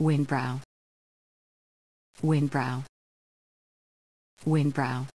Windbrow. Windbrow. Windbrow.